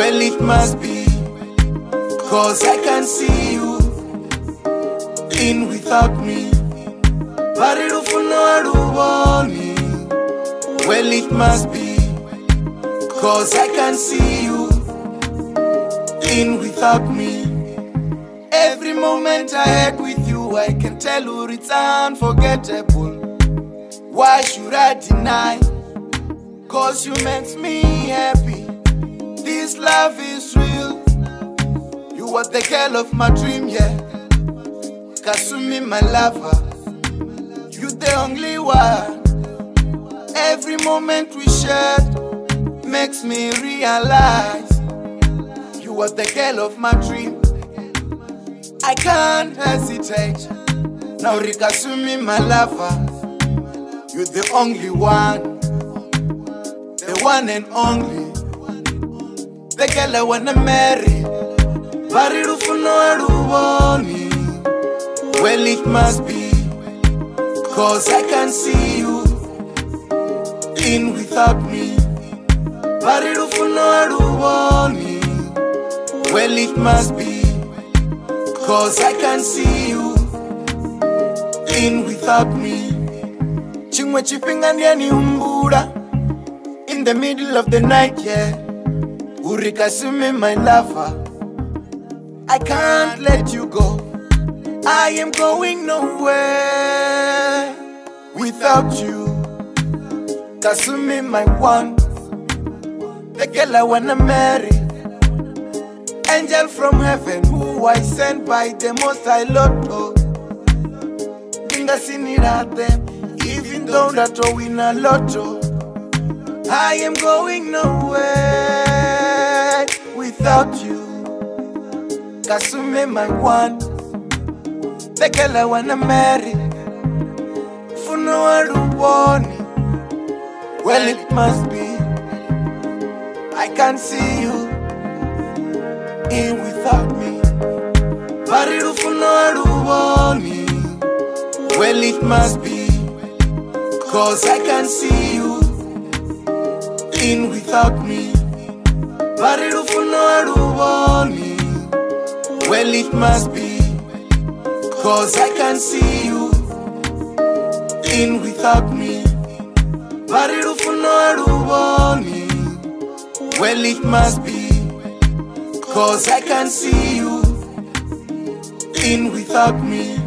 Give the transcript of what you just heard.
Well, it must be, cause I can see you in without me. Well, it must be, cause I can see you in without me. Every moment I had with you, I can tell you it's unforgettable. Why should I deny? Cause you makes me happy. This love is real. You are the girl of my dream, yeah. Kasumi, my lover. You the only one. Every moment we shared makes me realize you are the girl of my dream. I can't hesitate. Now Rikasumi, my lover. You're the only one, the one and only, the girl I wanna marry. Pari lufuno aluboni. Well, it must be, cause I can't see you in without me. Pari lufuno aluboni. Well, it must be, cause I can't see you in without me. chimwe chifhinga ndiyaniumbula in the middle of the night yeah uri kasumi my lover. I can't let you go. I am going nowhere without you. Kasumi my one. The girl i wanna marry. Angel from heaven who i sent by the most i lotto oh. ndingasinira them even though that I win a lotto, oh. I am going nowhere without you. Kasume, my one, the girl I wanna marry. Funo aluboni, well it must be. I can't see you in without me. Pariru funo aluboni, well it must be. Cause I can't see you in without me. Pari lufuno aluboni. Well, it must be. Cause I can see you in without me. Pari lufuno aluboni. Well, it must be. Cause I can see you in without me.